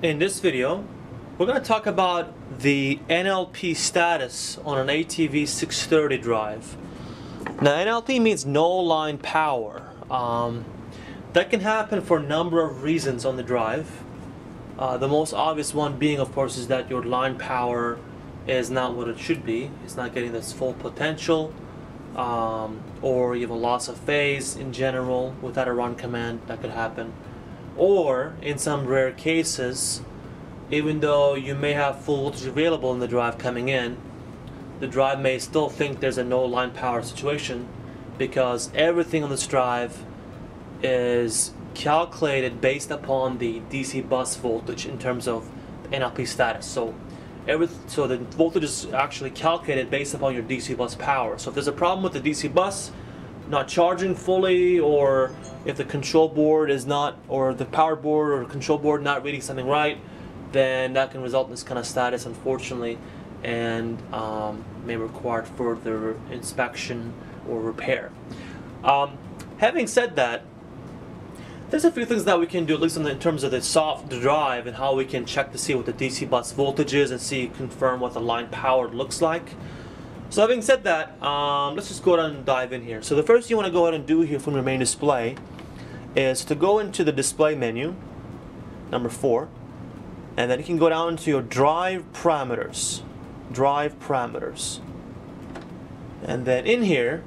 In this video, we're going to talk about the NLP status on an ATV 630 drive. Now, NLP means no line power. Um, that can happen for a number of reasons on the drive. Uh, the most obvious one being, of course, is that your line power is not what it should be. It's not getting this full potential, um, or you have a loss of phase in general without a run command. That could happen. Or, in some rare cases, even though you may have full voltage available in the drive coming in, the drive may still think there's a no line power situation because everything on this drive is calculated based upon the DC bus voltage in terms of NLP status. So every so the voltage is actually calculated based upon your DC bus power. So if there's a problem with the DC bus not charging fully or if the control board is not or the power board or control board not reading something right then that can result in this kind of status unfortunately and um, may require further inspection or repair. Um, having said that there's a few things that we can do at least in, terms of the soft drive and how we can check to see what the DC bus voltage is and see confirm what the line power looks like so having said that, um, let's just go ahead and dive in here. So the first thing you want to go ahead and do here from your main display is to go into the display menu, number four, and then you can go down to your drive parameters. Drive parameters. And then in here,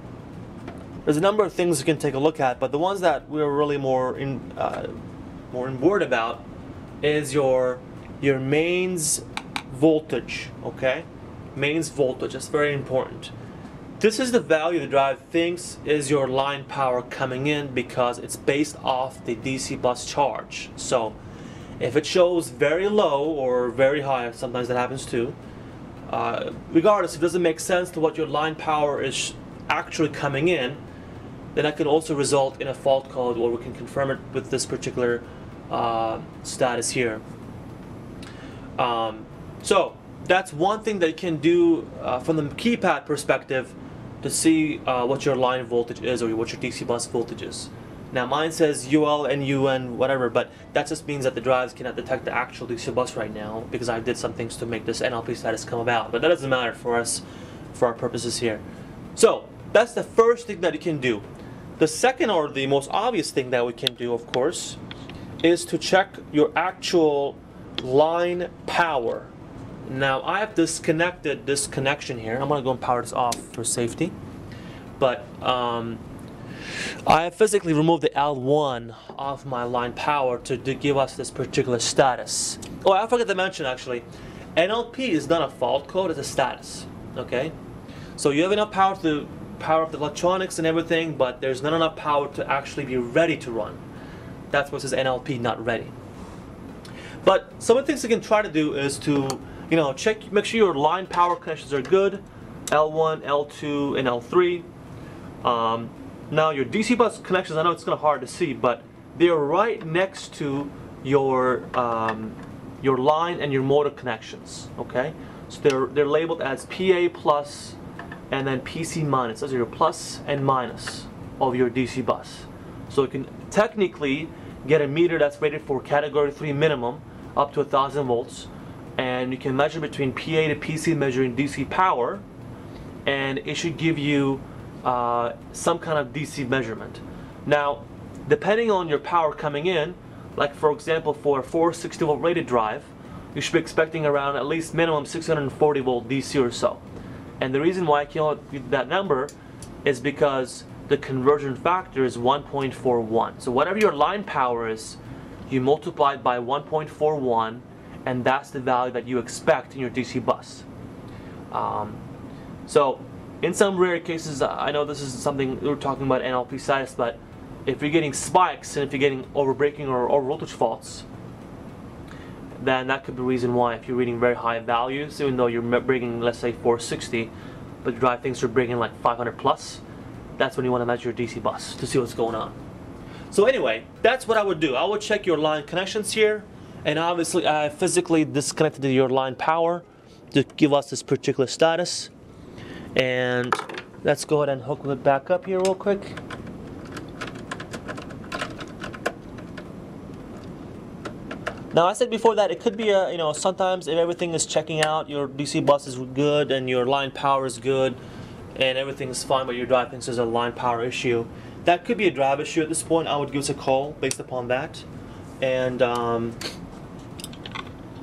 there's a number of things you can take a look at, but the ones that we're really more in uh, more in board about is your your mains voltage, okay? Mains voltage. That's very important. This is the value the drive thinks is your line power coming in because it's based off the DC bus charge. So if it shows very low or very high, sometimes that happens too, uh, regardless, if it doesn't make sense to what your line power is actually coming in, then that could also result in a fault code or we can confirm it with this particular uh, status here. Um, so that's one thing that you can do uh, from the keypad perspective to see uh, what your line voltage is or what your DC bus voltage is. Now mine says UL and UN whatever, but that just means that the drives cannot detect the actual DC bus right now because I did some things to make this NLP status come about. But that doesn't matter for us, for our purposes here. So that's the first thing that you can do. The second or the most obvious thing that we can do, of course, is to check your actual line power now I have disconnected this connection here. I'm to go and power this off for safety. But um, I have physically removed the L1 off my line power to, to give us this particular status. Oh, I forgot to mention actually, NLP is not a fault code, it's a status. Okay? So you have enough power to power up the electronics and everything, but there's not enough power to actually be ready to run. That's what says NLP not ready. But some of the things you can try to do is to you know, check, make sure your line power connections are good, L1, L2, and L3. Um, now your DC bus connections, I know it's kind of hard to see, but they're right next to your um, your line and your motor connections. Okay, so they're they're labeled as PA plus and then PC minus. Those are your plus and minus of your DC bus. So you can technically get a meter that's rated for category 3 minimum up to a thousand volts and you can measure between PA to PC measuring DC power and it should give you uh, some kind of DC measurement. Now, depending on your power coming in, like for example for a 460 volt rated drive, you should be expecting around at least minimum 640 volt DC or so. And the reason why I came up with that number is because the conversion factor is 1.41. So whatever your line power is, you multiply by 1.41 and that's the value that you expect in your DC bus. Um, so in some rare cases, I know this is something we're talking about NLP status, but if you're getting spikes and if you're getting overbraking or over voltage faults, then that could be the reason why if you're reading very high values, even though you're bringing, let's say 460, but drive things are bringing like 500 plus, that's when you want to measure your DC bus to see what's going on. So anyway, that's what I would do. I would check your line connections here, and obviously I physically disconnected your line power to give us this particular status and let's go ahead and hook it back up here real quick Now I said before that it could be a you know sometimes if everything is checking out, your DC bus is good and your line power is good, and everything is fine, but your drive thinks there's a line power issue. That could be a drive issue at this point. I would give us a call based upon that. And um,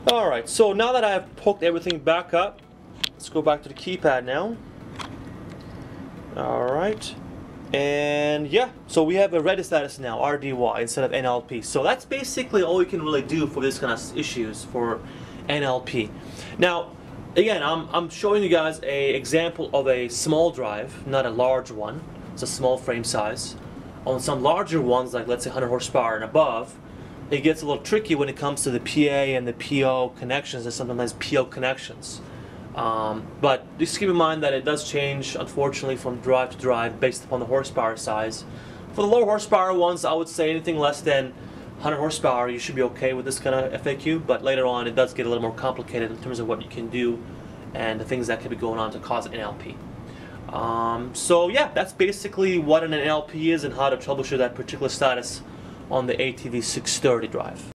all right, so now that I've poked everything back up, let's go back to the keypad now. All right. And yeah, so we have a ready status now, RDY instead of NLP. So that's basically all you can really do for this kind of issues for NLP. Now, again, I'm, I'm showing you guys a example of a small drive, not a large one. It's a small frame size. On some larger ones, like let's say 100 horsepower and above, it gets a little tricky when it comes to the PA and the PO connections and sometimes PO connections. Um, but just keep in mind that it does change, unfortunately, from drive to drive based upon the horsepower size. For the lower horsepower ones, I would say anything less than 100 horsepower, you should be okay with this kind of FAQ. But later on, it does get a little more complicated in terms of what you can do and the things that could be going on to cause an NLP. Um, so yeah, that's basically what an NLP is and how to troubleshoot that particular status on the ATV 630 drive.